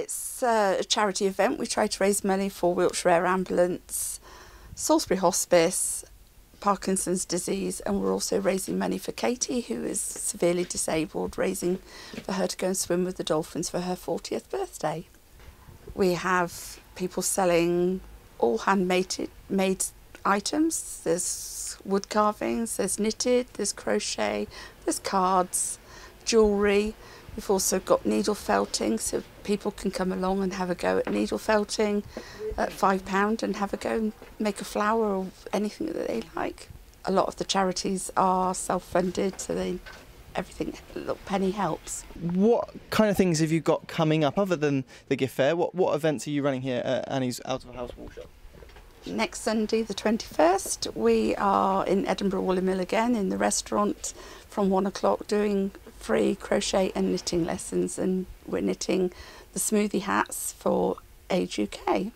It's a charity event. We try to raise money for Wiltshire Air Ambulance, Salisbury Hospice, Parkinson's disease, and we're also raising money for Katie, who is severely disabled, raising for her to go and swim with the dolphins for her 40th birthday. We have people selling all handmade made items. There's wood carvings, there's knitted, there's crochet, there's cards, jewellery. We've also got needle felting, so people can come along and have a go at needle felting at £5 and have a go and make a flower or anything that they like. A lot of the charities are self funded, so they everything little penny helps. What kind of things have you got coming up other than the gift fair? What what events are you running here at Annie's Out of House Wool Shop? Next Sunday, the 21st, we are in Edinburgh Woollen Mill again in the restaurant from one o'clock doing free crochet and knitting lessons, and we're knitting the smoothie hats for Age UK.